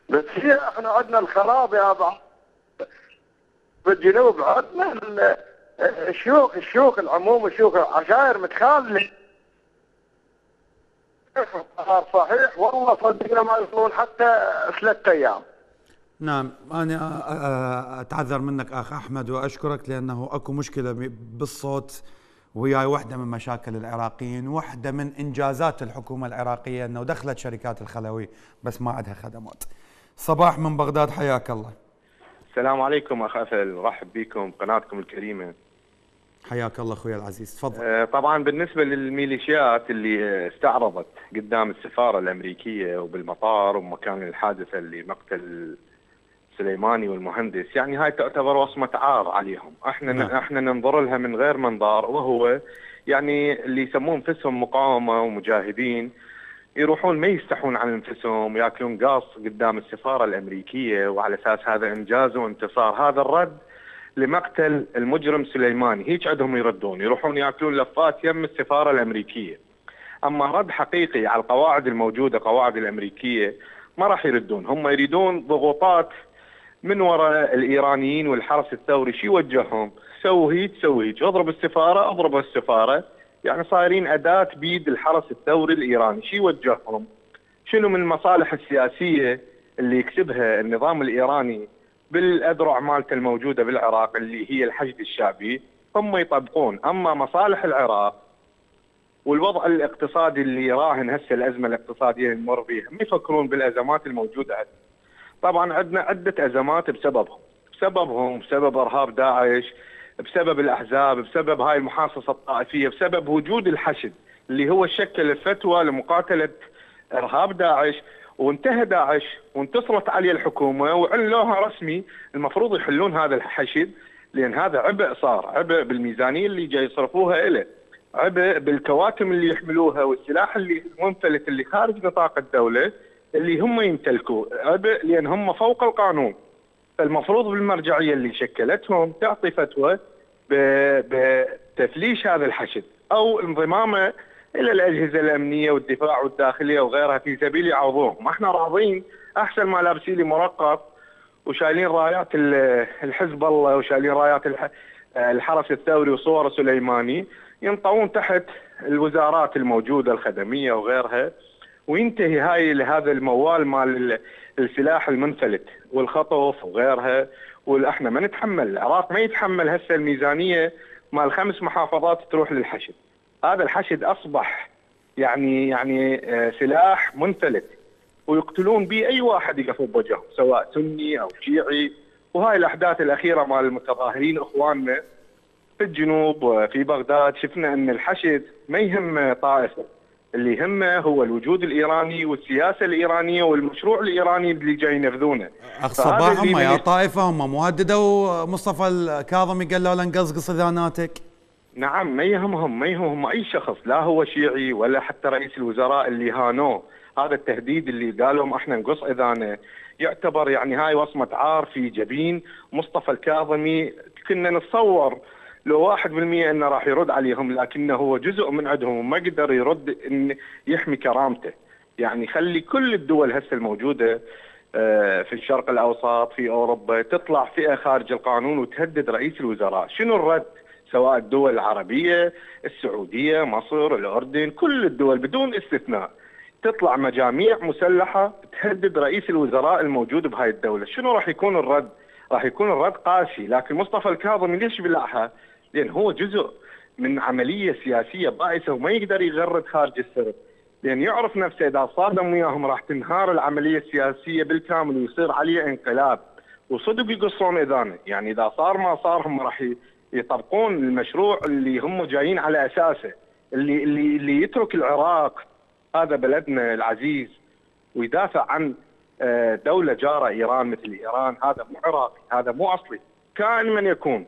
Speaker 9: بس هي إحنا عندنا الخراب يا بعض. في الجنوب عندنا ال- الشيوخ الشيوخ العموم الشيوخ العشائر متخاذله صحيح؟ والله صدقنا ما يوصلون حتى ثلاثة أيام.
Speaker 1: نعم أ- أتعذر منك أخ أحمد وأشكرك لأنه أكو مشكلة ب- بالصوت. وهي واحدة من مشاكل العراقيين واحدة من إنجازات الحكومة العراقية أنه دخلت شركات الخلوي بس ما عندها خدمات. صباح من بغداد حياك الله.
Speaker 10: السلام عليكم أخ أفل رحب بكم قناتكم الكريمة.
Speaker 1: حياك الله أخوي العزيز تفضل.
Speaker 10: آه، طبعا بالنسبة للميليشيات اللي استعرضت قدام السفارة الأمريكية وبالمطار ومكان الحادثة اللي مقتل سليماني والمهندس يعني هاي تعتبر وصمة عار عليهم. إحنا
Speaker 1: نعم.
Speaker 10: إحنا ننظر لها من غير منظار وهو يعني اللي يسمون انفسهم مقاومة ومجاهدين يروحون ما يستحون عن انفسهم وياكلون قاص قدام السفارة الأمريكية وعلى أساس هذا إنجاز وانتصار. هذا الرد لمقتل المجرم سليماني. هيك عندهم يردون يروحون ياكلون لفات يم السفارة الأمريكية. أما رد حقيقي على القواعد الموجودة قواعد الأمريكية ما راح يردون. هم يريدون ضغوطات من وراء الإيرانيين والحرس الثوري شو يوجههم؟ سووا هيك سووا هيك اضرب السفارة اضرب السفارة. يعني صايرين أداة بيد الحرس الثوري الإيراني. شو يوجههم؟ شنو من المصالح السياسية اللي يكسبها النظام الإيراني بالأذرع مالته الموجودة بالعراق اللي هي الحشد الشعبي؟ هم يطبقون. أما مصالح العراق والوضع الاقتصادي اللي يراهن هسه الأزمة الاقتصادية اللي نمر بيها ما يفكرون بالأزمات الموجودة طبعا عندنا عدة أزمات بسببهم. بسببهم بسبب إرهاب داعش بسبب الأحزاب بسبب هاي المحاصصة الطائفية بسبب وجود الحشد اللي هو شكل الفتوى لمقاتلة إرهاب داعش. وانتهى داعش وانتصرت عليه الحكومة وعلوها رسمي المفروض يحلون هذا الحشد لأن هذا عبء صار عبء بالميزانية اللي جاي يصرفوها له عبء بالكواتم اللي يحملوها والسلاح اللي المنفلت اللي خارج نطاق الدولة. اللي هم يمتلكوه عبء لأن هم فوق القانون. فالمفروض بالمرجعية اللي شكلتهم تعطي فتوى بتفليش هذا الحشد أو انضمامه إلى الأجهزة الأمنية والدفاع والداخلية وغيرها في سبيل يعوضوهم، إحنا راضين. أحسن ما لابسين لي مرقط وشايلين رايات ال- الحزب الله وشايلين رايات الح- الحرس الثوري وصور سليماني ينطوون تحت الوزارات الموجودة الخدمية وغيرها. وينتهي هاي لهذا الموال مال ال- السلاح المنفلت والخطف وغيرها وإحنا ما نتحمل. العراق ما يتحمل هسه الميزانية مال خمس محافظات تروح للحشد. هذا الحشد أصبح يعني يعني آه، سلاح منفلت ويقتلون به أي واحد يقف بوجههم سواء سني أو شيعي. وهاي الأحداث الأخيرة مال المتظاهرين إخواننا في الجنوب وفي بغداد. شفنا إن الحشد ما يهم طائفة. اللي يهمه هو الوجود الإيراني والسياسة الإيرانية والمشروع الإيراني اللي جاي ينفذونه اللي
Speaker 1: هم يا طائفة هم مو هددوا مصطفى الكاظمي قال له لا نقصقص إذاناتك؟
Speaker 10: نعم ما يهمهم ما يهمهم أي شخص لا هو شيعي ولا حتى رئيس الوزراء اللي هانوه. هذا التهديد اللي قال لهم إحنا نقص إذانه. يعتبر يعني هاي وصمة عار في جبين. مصطفى الكاظمي كنا نتصور لو واحد بالمية إنه راح يرد عليهم لكنه هو جزء من عندهم وما قدر يرد إن يحمي كرامته. يعني خلي كل الدول هسه الموجودة آه، في الشرق الأوسط في أوروبا تطلع فئة خارج القانون وتهدد رئيس الوزراء. شنو الرد؟ سواء الدول العربية السعودية مصر الأردن كل الدول بدون استثناء. تطلع مجاميع مسلحة تهدد رئيس الوزراء الموجود بهاي الدولة. شنو راح يكون الرد؟ راح يكون الرد قاسي. لكن مصطفى الكاظمي ليش بلعها؟ لأن هو جزء من عملية سياسية بائسة وما يقدر يغرد خارج السرب. لأن يعرف نفسه إذا صادم وياهم راح تنهار العملية السياسية بالكامل ويصير عليه انقلاب. وصدق يقصون إذانه. يعني إذا صار ما صار هم راح يطبقون المشروع اللي هم جايين على أساسه. اللي اللي اللي يترك العراق هذا بلدنا العزيز ويدافع عن آه، دولة جارة إيران مثل إيران. هذا مو عراقي هذا مو أصلي. كائن من يكون.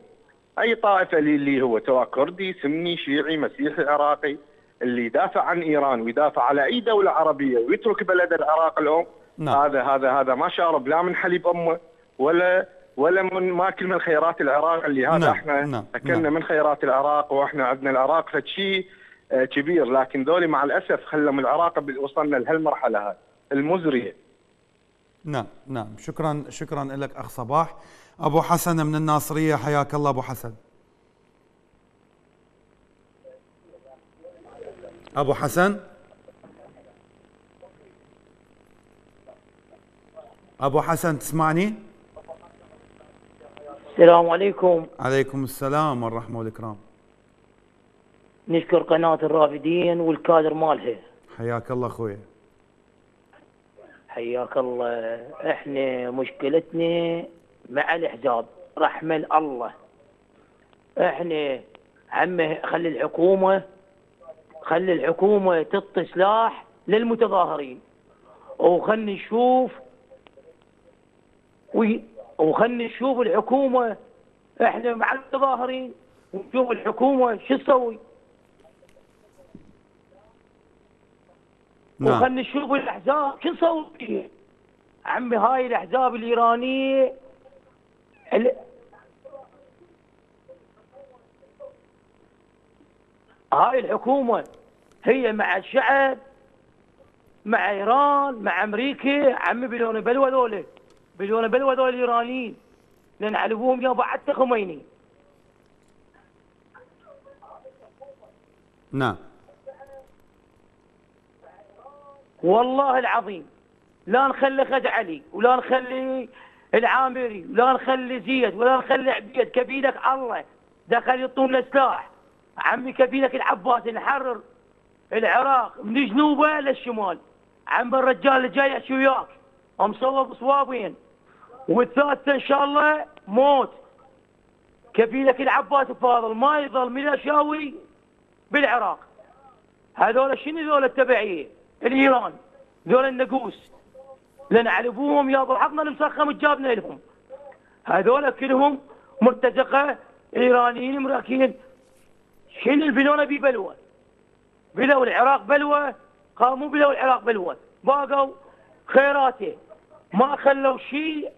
Speaker 10: أي طائفة اللي- هو سواء كردي سني شيعي مسيحي عراقي اللي يدافع عن إيران ويدافع على أي دولة عربية ويترك بلد العراق الأم
Speaker 1: نعم.
Speaker 10: هذا هذا هذا ما شارب لا من حليب أمه ولا ولا من ماكل من خيرات العراق اللي هذا
Speaker 1: نعم،
Speaker 10: إحنا
Speaker 1: نعم،
Speaker 10: أكلنا
Speaker 1: نعم.
Speaker 10: من خيرات العراق وإحنا عندنا العراق فد شيء آه، كبير لكن ذولي مع الأسف خلهم العراق وصلنا لهالمرحلة هاي المزرية
Speaker 1: نعم نعم شكرا شكرا لك أخ صباح أبو حسن من الناصرية حياك الله أبو حسن. أبو حسن؟ أبو حسن تسمعني؟
Speaker 11: السلام عليكم.
Speaker 1: عليكم السلام والرحمة والإكرام.
Speaker 11: نشكر قناة الرافدين والكادر مالها.
Speaker 1: حياك الله أخوي.
Speaker 11: حياك الله. إحنا مشكلتنا مع الاحزاب رحمة الله إحنا عمه خلي الحكومة خلي الحكومة تعطي سلاح للمتظاهرين. وخلنا نشوف وخلنا نشوف الحكومة إحنا مع المتظاهرين. ونشوف الحكومة شو تسوي.
Speaker 1: نعم.
Speaker 11: وخلنا نشوف الأحزاب شو فيها عمي هاي الأحزاب الإيرانية ال- هاي الحكومة هي مع الشعب مع إيران مع أمريكا. عمي بلون بلوى ذولا بلون بلوى ذول الايرانيين لأن علبوهم يابا حتى خميني
Speaker 1: نعم.
Speaker 11: والله العظيم لا نخلي خد علي ولا نخلي العامري ولا نخلي زيد ولا نخلي عبيد كبيلك الله. دخل يطون سلاح عمي كبيلك العباس نحرر العراق من جنوبه للشمال عم الرجال اللي جاي يحكي وياك. مصوب صوابين. والثالثة إن شاء الله موت. كبيلك العباس فاضل ما يظل ميلاشاوي بالعراق. هذول شنو ذول التبعية؟ الإيران. ذول النقوس. ابوهم يا حقنا المسخم جابنا لهم. هذول كلهم مرتزقة إيرانيين مراكين. شنو البلونه بي بلوه بلوا العراق بلوه قاموا بلوا العراق بلوه باقوا خيراته ما خلوا شيء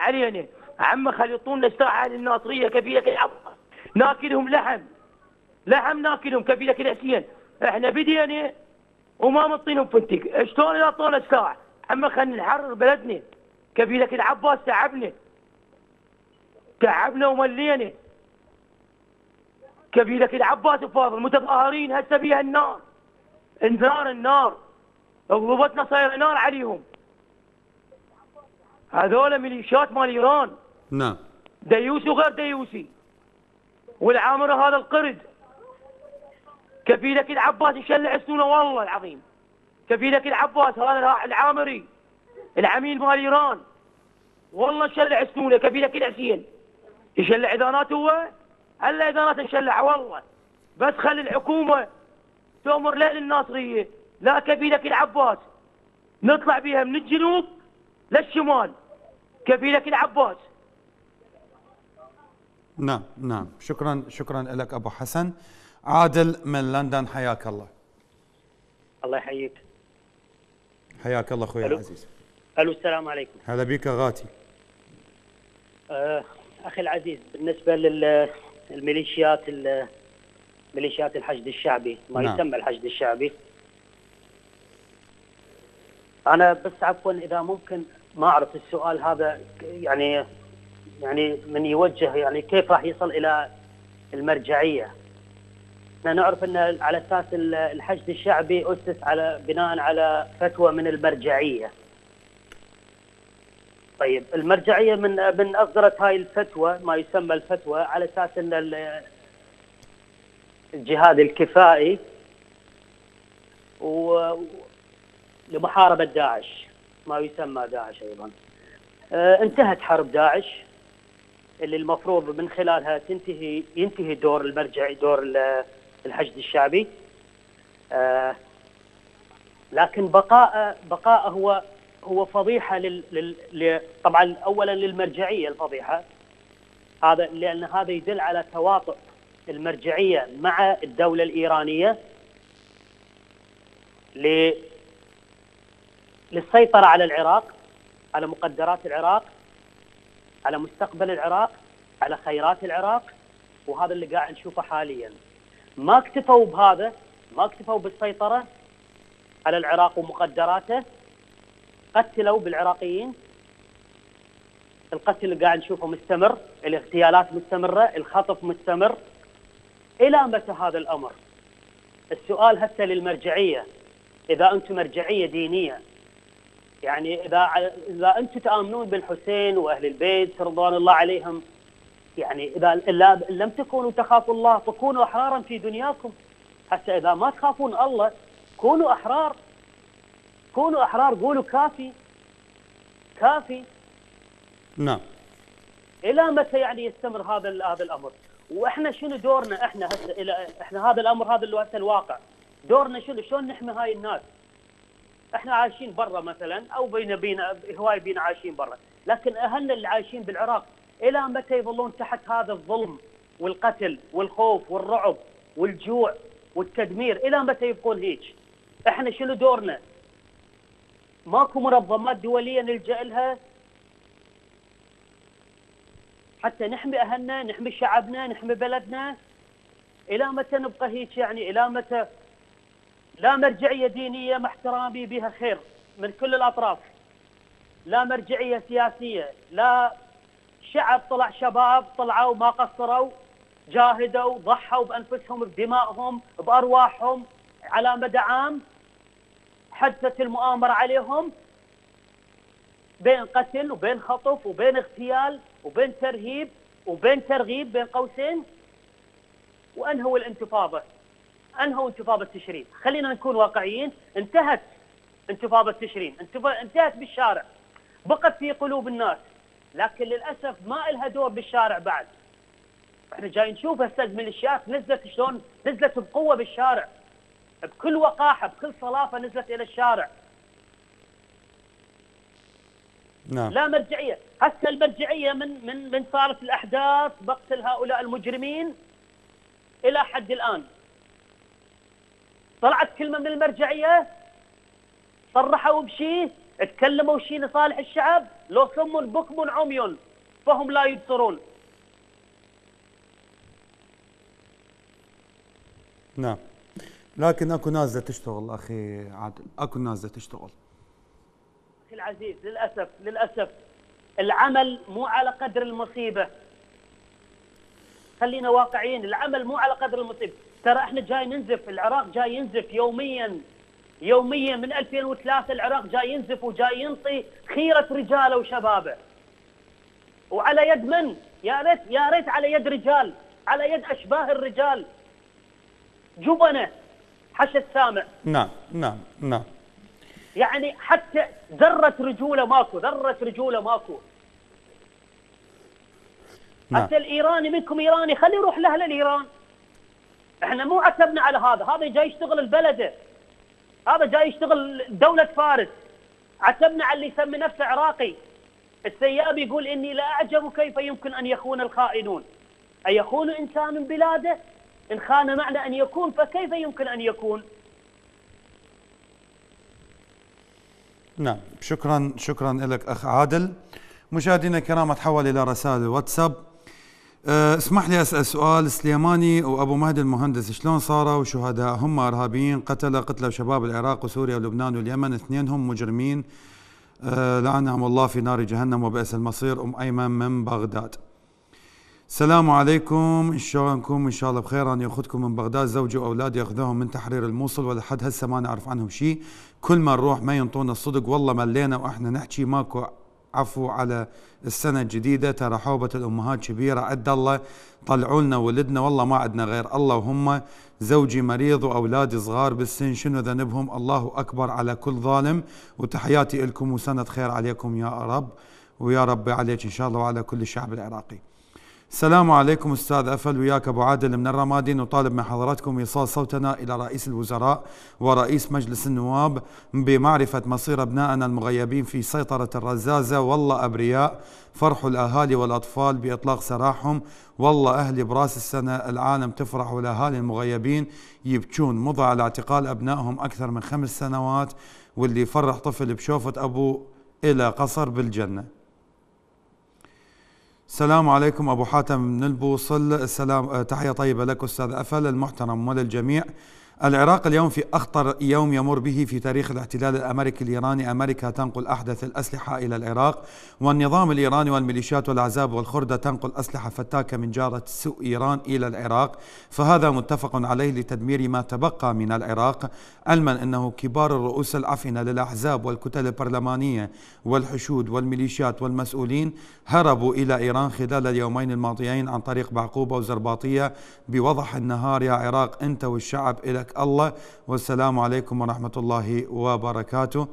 Speaker 11: علينا. عم خلي يعطونا ساعه للناصريه كبيره العب ناكلهم لحم. لحم ناكلهم كبيره العسين إحنا بدينا وما مطينهم فنتك شلون اذا طول عم خلينا نحرر بلدنا. كبيرك العباس تعبنا. تعبنا وملينا. كبيرك العباس فاضل متظاهرين هسه بيها النار. النار النار. غضبتنا صايرة نار عليهم. هذول ميليشيات مال إيران.
Speaker 1: نعم.
Speaker 11: ديوسي وغير ديوسي. والعامر هذا القرد. كفيلك العباس يشلع سنونه والله العظيم. كفيلك العباس هذا العامري. العميل مال إيران. والله شلع سنونة كفيلك العسين يشلع اذانات هو؟ هلا اذانات نشلع والله. بس خلي الحكومة تؤمر لا للناصريه لا كفيلك العباس. نطلع بها من الجنوب للشمال. كفيلك العباس.
Speaker 1: نعم نعم. شكرا شكرا لك أبو حسن. عادل من لندن حياك الله.
Speaker 12: الله يحييك.
Speaker 1: حياك الله
Speaker 12: أخوي.
Speaker 1: العزيز.
Speaker 12: ألو السلام عليكم.
Speaker 1: هلا بك غاتي.
Speaker 12: آه أخي العزيز بالنسبة للميليشيات ميليشيات الحشد الشعبي ما
Speaker 1: نعم.
Speaker 12: يسمى الحشد الشعبي. أنا بس عفوا إذا ممكن ما أعرف السؤال هذا يعني يعني من يوجه يعني كيف راح يصل إلى المرجعية؟ إحنا نعرف إن على أساس ال- الحشد الشعبي أسس على بناء على فتوى من المرجعية. طيب المرجعية من من أصدرت هاي الفتوى ما يسمى الفتوى على أساس إن ال- الجهاد الكفائي و لمحاربة داعش ما يسمى داعش أيضا. آه، انتهت حرب داعش اللي المفروض من خلالها تنتهي ينتهي دور المرجعي دور الحشد الشعبي. آه، لكن بقاء بقاء هو هو فضيحة لل, لل طبعا اولا للمرجعية الفضيحة. هذا لأن هذا يدل على تواطؤ المرجعية مع الدولة الإيرانية ل للسيطرة على العراق على مقدرات العراق على مستقبل العراق على خيرات العراق. وهذا اللي قاعد نشوفه حاليا. ما اكتفوا بهذا ما اكتفوا بالسيطرة على العراق ومقدراته قتلوا بالعراقيين. القتل اللي قاعد نشوفه مستمر الاغتيالات مستمرة الخطف مستمر. إلى متى هذا الأمر؟ السؤال هسه للمرجعية. إذا أنتم مرجعية دينية يعني إذا إذا أنتم تآمنون بالحسين وأهل البيت رضوان الله عليهم يعني إذا إلا لم تكونوا تخافوا الله فكونوا أحرارا في دنياكم. حتى إذا ما تخافون الله كونوا أحرار. كونوا أحرار قولوا كافي. كافي.
Speaker 1: نعم.
Speaker 12: إلى متى يعني يستمر هذا هذا الأمر؟ وإحنا شنو دورنا إحنا هسه إلى إحنا هذا الأمر هذا اللي هسه الواقع. دورنا شنو؟ شلون نحمي هاي الناس؟ إحنا عايشين برا مثلا أو بين بينا هواي بينا عايشين برا، لكن أهلنا اللي عايشين بالعراق إلى متى يظلون تحت هذا الظلم والقتل والخوف والرعب والجوع والتدمير؟ إلى متى يبقون هيك؟ إحنا شنو دورنا؟ ماكو منظمات دولية نلجأ لها؟ حتى نحمي أهلنا، نحمي شعبنا، نحمي بلدنا؟ إلى متى نبقى هيك يعني؟ إلى متى؟ لا مرجعية دينية مع احترامي بها خير من كل الأطراف. لا مرجعية سياسية لا شعب طلع شباب طلعوا ما قصروا جاهدوا ضحوا بأنفسهم بدمائهم بأرواحهم على مدى عام حدثت المؤامرة عليهم بين قتل وبين خطف وبين اغتيال وبين ترهيب وبين ترغيب بين قوسين وانهوا الانتفاضة انهوا انتفاضة تشرين خلينا نكون واقعيين انتهت انتفاضة تشرين انتهت بالشارع بقت في قلوب الناس. لكن للأسف ما لها دور بالشارع بعد. إحنا جاي نشوف هسه الميليشيات نزلت شلون؟ نزلت بقوة بالشارع. بكل وقاحة بكل صلافة نزلت إلى الشارع.
Speaker 1: نعم.
Speaker 12: لا مرجعية. هسه المرجعية من من من صارت الأحداث مقتل هؤلاء المجرمين إلى حد الآن. طلعت كلمة من المرجعية صرحوا بشيء تكلموا شيء لصالح الشعب. لو صم بكم عمي فهم لا يبصرون.
Speaker 1: نعم. لكن أكو ناس بدها تشتغل أخي عادل. أكو ناس بدها تشتغل.
Speaker 12: أخي العزيز للأسف للأسف العمل مو على قدر المصيبة. خلينا واقعيين العمل مو على قدر المصيبة. ترى إحنا جاي ننزف العراق جاي ينزف يوميا. يوميا من 2003 العراق جاي ينزف وجاي ينطي خيرة رجاله وشبابه. وعلى يد من؟ يا ريت يا ريت على يد رجال على يد أشباه الرجال. جبنه حش السامع
Speaker 1: نعم نعم نعم.
Speaker 12: يعني حتى ذرة رجولة ماكو ذرة رجولة ماكو.
Speaker 1: نعم.
Speaker 12: حتى الإيراني منكم إيراني خليه يروح لأهل الإيران إحنا مو عتبنا على هذا هذا جاي يشتغل البلده هذا جاي يشتغل دولة فارس. عتبنا على اللي يسمي نفسه عراقي. السياب يقول إني لا أعجب كيف يمكن أن يخون الخائنون. أيخون إنسان من بلاده؟ إن خان معنى أن يكون فكيف يمكن أن يكون؟
Speaker 1: نعم. شكرا شكرا لك أخ عادل. مشاهدينا الكرام اتحول إلى رسائل الواتساب. أه، اسمح لي أسأل سؤال سليماني وأبو مهدي المهندس شلون صاروا شهداء هم ارهابيين قتلوا قتلوا شباب العراق وسوريا ولبنان واليمن اثنينهم مجرمين. أه، لعنهم الله في نار جهنم وبئس المصير أم أيمن من بغداد. السلام عليكم شلونكم إن شاء الله بخير. أنا اخذكم من بغداد زوجي وأولادي يأخذوهم من تحرير الموصل ولحد هسه ما نعرف عنهم شيء. كل ما نروح ما ينطونا الصدق والله ملينا وإحنا نحكي ماكو عفو على السنة الجديدة. ترى حوبة الأمهات كبيرة. عد الله طلعوا لنا ولدنا. والله ما عندنا غير. الله وهم زوجي مريض وأولادي صغار بالسن شنو ذنبهم؟ الله أكبر على كل ظالم. وتحياتي لكم وسنه خير عليكم يا رب. ويا رب عليك إن شاء الله وعلى كل الشعب العراقي. السلام عليكم أستاذ أفل وياك أبو عادل من الرمادي نطالب من حضراتكم إيصال صوتنا إلى رئيس الوزراء ورئيس مجلس النواب بمعرفة مصير أبنائنا المغيبين في سيطرة الرزازة. والله أبرياء فرح الأهالي والأطفال بإطلاق سراحهم. والله أهلي برأس السنة العالم تفرح والاهالي المغيبين. يبكون مضى على اعتقال أبنائهم أكثر من خمس سنوات واللي يفرح طفل بشوفة أبوه إلى قصر بالجنة. السلام عليكم أبو حاتم من البوصل السلام تحية طيبة لك أستاذ أفل المحترم وللجميع. العراق اليوم في أخطر يوم يمر به في تاريخ الاحتلال الأمريكي الإيراني. أمريكا تنقل أحدث الأسلحة إلى العراق والنظام الإيراني والميليشيات والاحزاب والخرده تنقل أسلحة فتاكه من جارة سوء إيران إلى العراق. فهذا متفق عليه لتدمير ما تبقى من العراق. علما أنه كبار الرؤوس العفنة للأحزاب والكتل البرلمانية والحشود والميليشيات والمسؤولين هربوا إلى إيران خلال اليومين الماضيين عن طريق بعقوبة وزرباطية بوضح النهار يا عراق أنت والشعب الك الله. والسلام عليكم ورحمة الله وبركاته.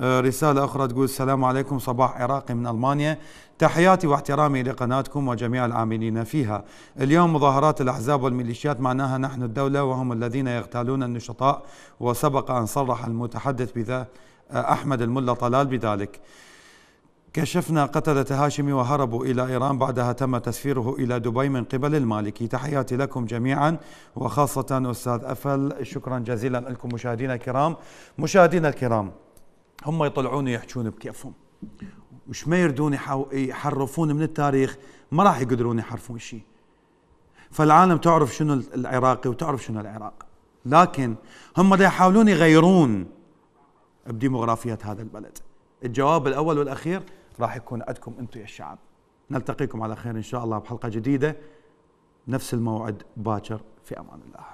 Speaker 1: آه، رسالة أخرى تقول السلام عليكم صباح عراقي من ألمانيا. تحياتي واحترامي لقناتكم وجميع العاملين فيها. اليوم مظاهرات الأحزاب والميليشيات معناها نحن الدولة وهم الذين يغتالون النشطاء وسبق أن صرح المتحدث بذا أحمد الملا طلال بذلك. كشفنا قتلة هاشمي وهربوا إلى إيران بعدها تم تسفيره إلى دبي من قبل المالكي تحياتي لكم جميعا وخاصة أستاذ أفل شكرا جزيلا لكم مشاهدينا الكرام. مشاهدينا الكرام هم يطلعون يحجون بكيفهم. وش ما يردون يحرفون من التاريخ ما راح يقدرون يحرفون شيء فالعالم تعرف شنو العراقي وتعرف شنو العراق. لكن هم دا يحاولون يغيرون بديموغرافية هذا البلد. الجواب الأول والأخير راح يكون عندكم أنتم يا الشعب. نلتقيكم على خير إن شاء الله بحلقة جديدة. نفس الموعد باكر في أمان الله.